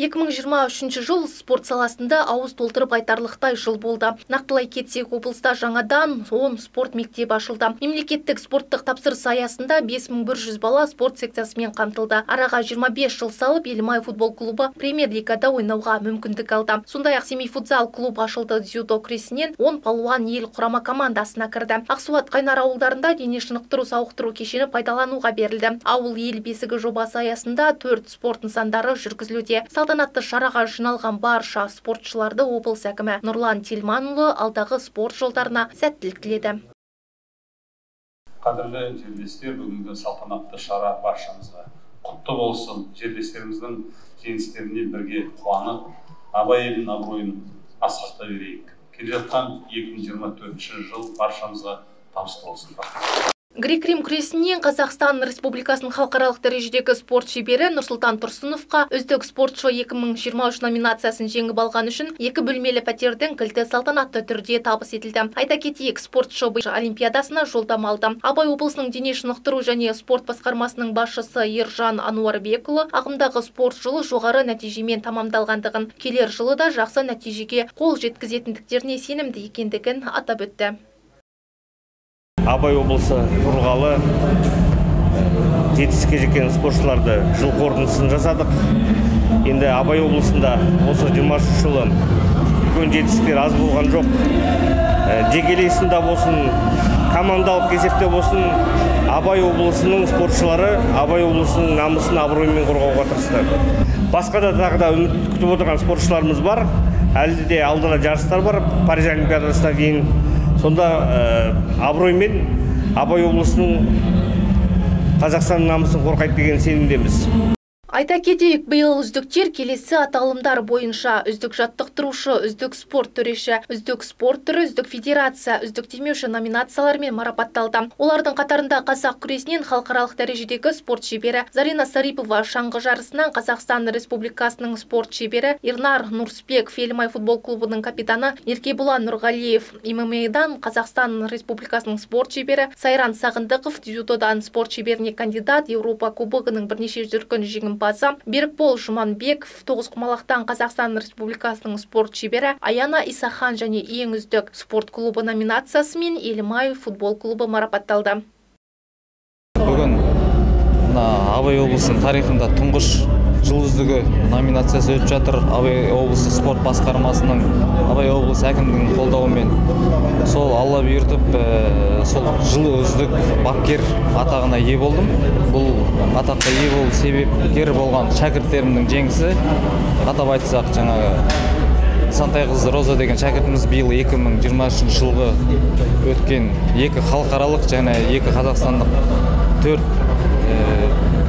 2023 жыл спорт саласында ауыз толтырып айтарлықтай жыл болды. Нақтылай кетсек, облыста жаңадан 10 спорт мектебі ашылды. Мемлекеттік спорттық тапсырыс аясында 5100 бала спорт секциясымен қамтылды. Араға 25 жыл салып, Елімай футбол клубы премьер-лигада ойнауға мүмкіндік алды. Сондай-ақ Семей футзал клуб ашылды дзюдо күресінен 10 палуан ел құрама командасына кірді. Ақсуат Қайнар ауылдарында дене шынықтыру сауықтыру кешені пайдалануға берілді. Ауыл ел бесігі жобасы аясында 4 спорт нысандары жүргізілуде салтанатты шараға жиналған барша спортшыларды облыс әкімі нұрлан телманұлы алдағы спорт жолдарына сәттілік тіледі. Қадірлі жерлестер бүгінгі салтанатты шара баршамызға құтты болсын. Жерлестеріміздің жеңістеріне бірге қуанып абай елінің абыройын асқақтай берейік. Келе жатқан 2024 жыл баршамызға табысты болсын. Грек-рим күресінен қазақстан республикасының халықаралық дәрежедегі спорт шебері нұрсұлтан тұрсыновқа үздік спортшы 2023 номинациясын жеңіп алған үшін екі бөлмелі пәтердің кілті салтанатты түрде табыс етілді. Айта кетейік спортшы олимпиадасына жолдама алды абай облысының дене шынықтыру және спорт басқармасының басшысы ержан ануарбекұлы ағымдағы спорт жылы жоғары нәтижемен тамамдалғандығын келер жылы да жақсы нәтижеге қол жеткізетіндіктеріне сенімді екендігін атап өтті. Абай облысы құрғалы жетістікке жеткен спортшыларды жыл қорытындысын жасадық. Енді абай облысында осы 23 жылы үлкен жетістіктер аз болған жоқ. Жекелей сында болсын командалық есепте болсын абай облысының спортшылары абай облысының намысын абыроймен қорғауға тырысты. Басқа да тағы да үміт күтіп отырған спортшыларымыз бар. Әлі де алдыда жарыстар бар. Париж олимпиадасынан кейін сонда абыроймен абай облысының қазақстан намысын қорғайды деген сенімдеміз. Айта кетейік, биыл үздіктер келесі аталымдар бойынша үздік жаттықтырушы, үздік спорт төреші, үздік спорт түрі, үздік федерация, үздік демеуші номинациялармен марапатталды. Олардың қатарында қазақ күресінен халықаралық дәрежедегі спорт шебері Зарина Сарипова шаңғы жарысынан Қазақстан Республикасының спорт шебері Ирнар Нурспек Фелимай футбол клубының капитаны Еркебұлан Нұрғалиев ММА-дан Қазақстан Республикасының спорт шебері Сайран Сағындықов дзюдодан спорт шеберіне кандидат Еуропа кубогының бірнеше дүркін жеңімпазы жеңімпазы берікбол жұманбеков тоғызқұмалақтан қазақстан республикасының спорт шебері аяна исахан және ең үздік спорт клубы номинациясымен елімай футбол клубы марапатталды. Бүгін мына абай облысының тарихында тұңғыш жыл үздігі номинациясы өтіп жатыр. Абай облысы спорт басқармасының абай облысы әкімдігінің қолдауымен. Сол алла бұйыртып ә, сол жыл үздік бапкер атағына ие болдым. Бұл атаққа ие болу себепкер болған шәкірттерімнің жеңісі атап айтсақ жаңағы қызы роза деген шәкіртіміз биыл 2023 жылғы өткен екі халықаралық және екі қазақстандық төрт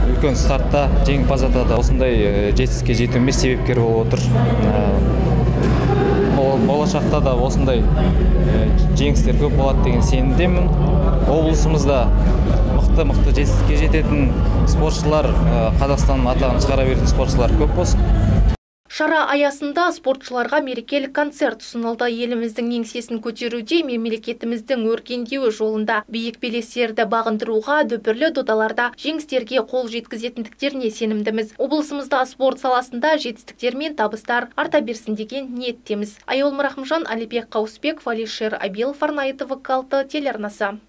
үлкен стартта жеңімпаз атады. Осындай жетістікке жетуіме себепкер болып отыр. Болашақта да осындай жеңістер көп болады деген сенімдемін. Облысымызда мықты мықты жетістікке жететін спортшылар қазақстанның атағын шығара беретін спортшылар көп болсын. Шара аясында спортшыларға мерекелік концерт ұсынылды. Еліміздің еңсесін көтеруде мемлекетіміздің өркендеуі жолында биік белестерді бағындыруға дөпірлі додаларда жеңістерге қол жеткізетіндіктеріне сенімдіміз. Облысымызда спорт саласында жетістіктер мен табыстар арта берсін деген ниеттеміз. Айол Мырахымжан, Алибек Қаусбек, Алишер Абилов, Арнайы ТВ телеарнасы.